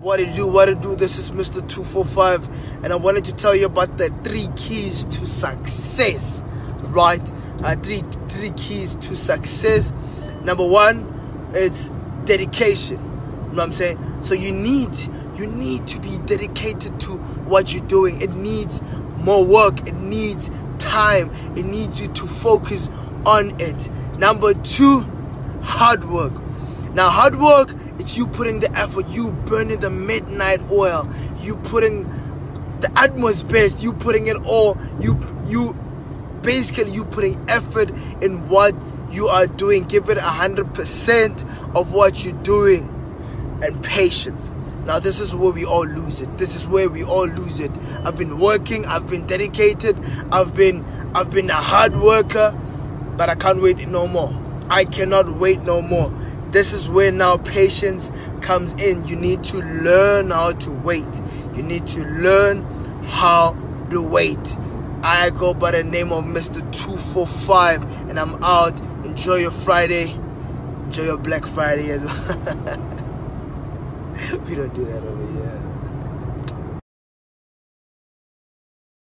What did you what to do? This is Mr. 245 and I wanted to tell you about the three keys to success. Right? Uh, three three keys to success. Number one is dedication. You know what I'm saying? So you need you need to be dedicated to what you're doing. It needs more work. It needs time. It needs you to focus on it. Number two, hard work. Now, hard work, it's you putting the effort, you burning the midnight oil, you putting the utmost best, you putting it all, you you basically you putting effort in what you are doing. Give it a hundred percent of what you're doing. And patience. Now this is where we all lose it. This is where we all lose it. I've been working, I've been dedicated, I've been I've been a hard worker, but I can't wait no more. I cannot wait no more. This is where now patience comes in. You need to learn how to wait. You need to learn how to wait. I go by the name of Mr. 245 and I'm out. Enjoy your Friday. Enjoy your Black Friday as well. we don't do that over here.